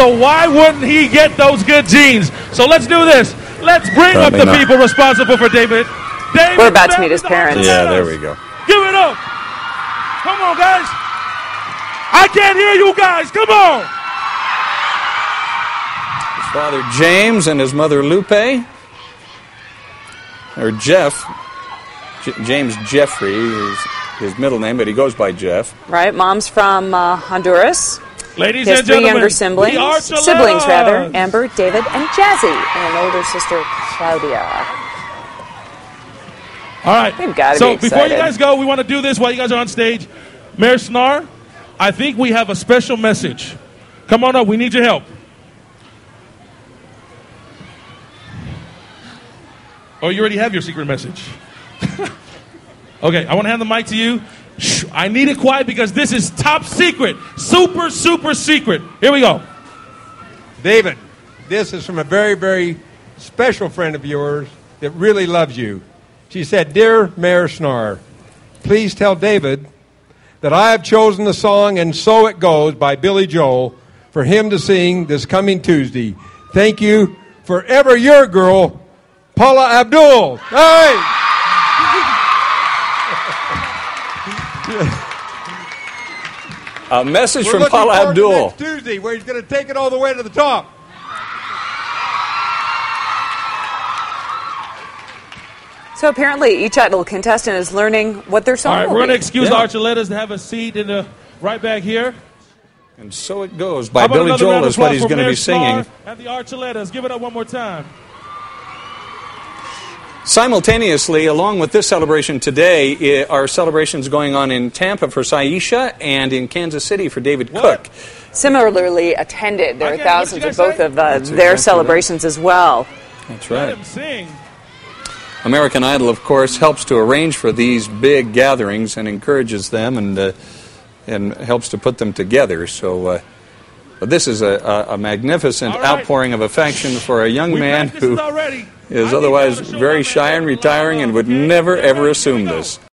So why wouldn't he get those good genes? So let's do this. Let's bring Probably up the not. people responsible for David. David We're about to meet his and the parents. Yeah, there we go. Give it up. Come on, guys. I can't hear you guys. Come on. His father James and his mother Lupe, or Jeff. J- James Jeffrey is his middle name, but he goes by Jeff. Right? Mom's from uh, Honduras. Ladies He has and three gentlemen, younger siblings, siblings rather, Amber, David, and Jazzy, and an older sister, Claudia. All right. We've gotta so be before you guys go, we want to do this while you guys are on stage. Mayor Snarr, I think we have a special message. Come on up. We need your help. Oh, you already have your secret message. okay, I want to hand the mic to you. I need it quiet because this is top secret. Super, super secret. Here we go. David, this is from a very, very special friend of yours that really loves you. She said, Dear Mayor Snarr, please tell David that I have chosen the song And So It Goes by Billy Joel for him to sing this coming Tuesday. Thank you. Forever your girl, Paula Abdul. Hey! A message We're from looking Paula to Abdul. next Tuesday, where he's going to take it all the way to the top. So apparently, each idol contestant is learning what their song All right, will we're going to excuse Yeah. the Archuletas to have a seat in the right back here. And so it goes How by Billy Joel is what he's going to be singing. And the Archuletas. Give it up one more time. Simultaneously, along with this celebration today, i- are celebrations going on in Tampa for Syesha and in Kansas City for David What? Cook. Similarly attended. There are Okay, thousands did of both say? of uh, their exactly right. celebrations as well. That's Let right. him sing. American Idol, of course, helps to arrange for these big gatherings and encourages them and uh, and helps to put them together. So. Uh, but this is a, a, a magnificent All right. outpouring of affection for a young We man practiced this who already. I is otherwise y'all to show very shy and a lot of retiring and would never ever ready. Here we assume this.